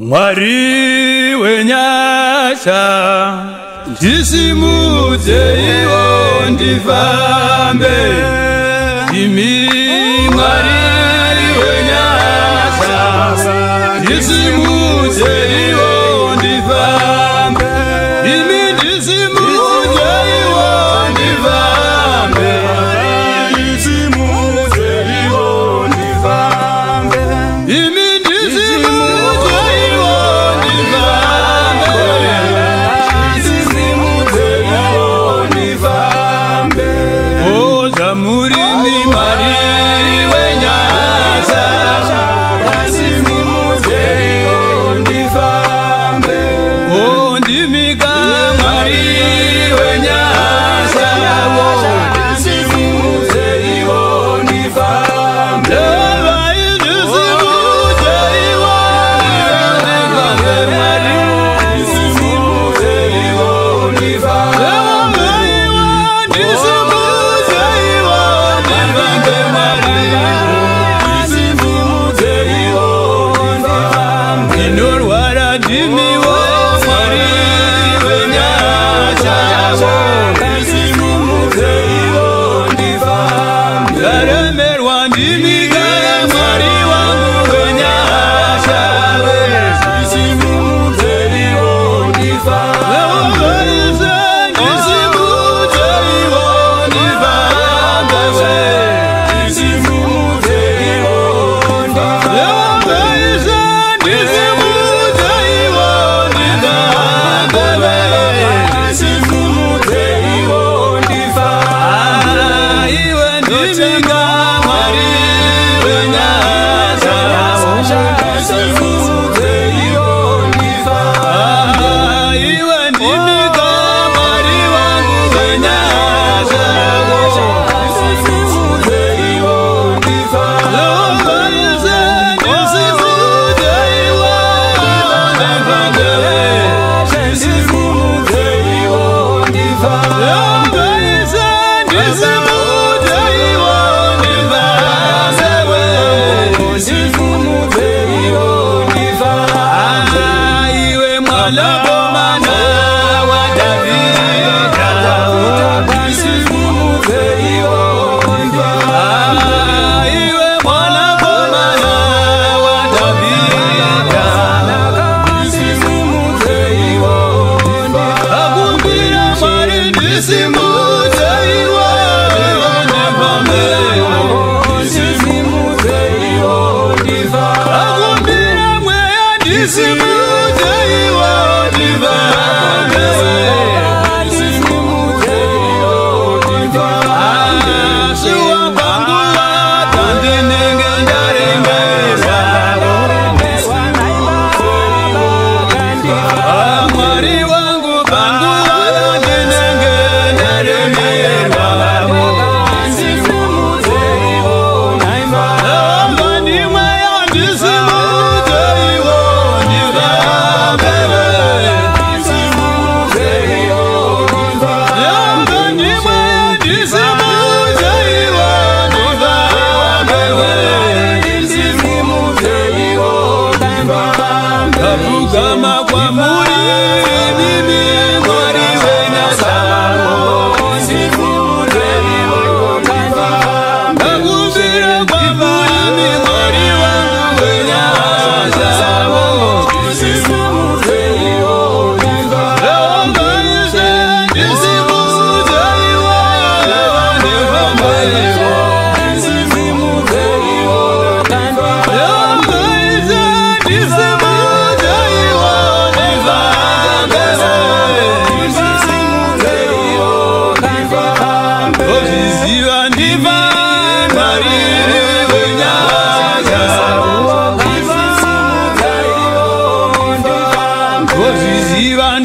mwari wenyasha ndisimudzeiwo ndifambe imi oh. Shiga.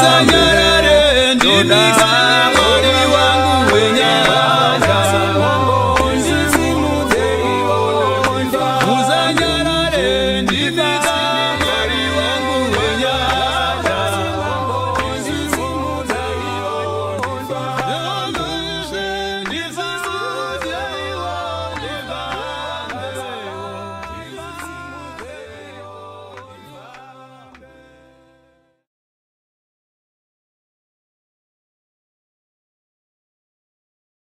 Señor, eres mi vida.